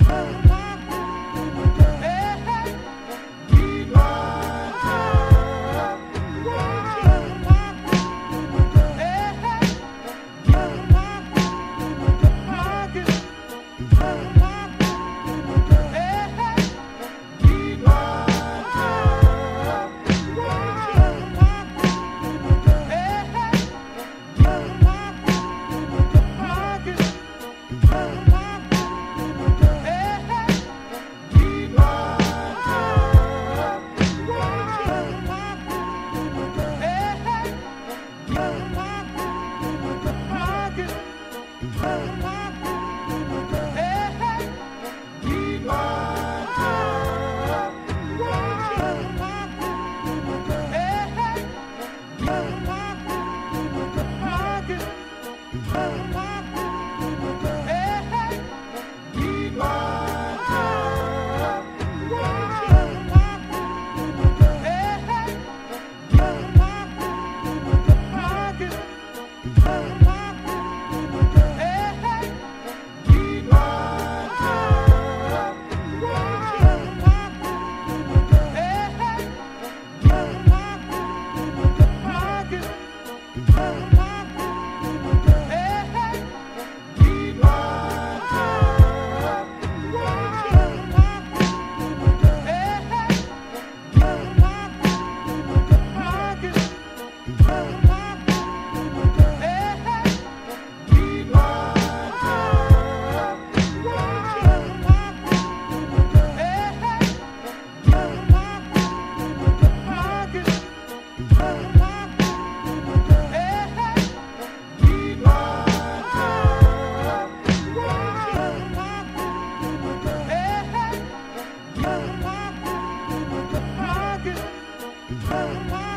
Hey. someone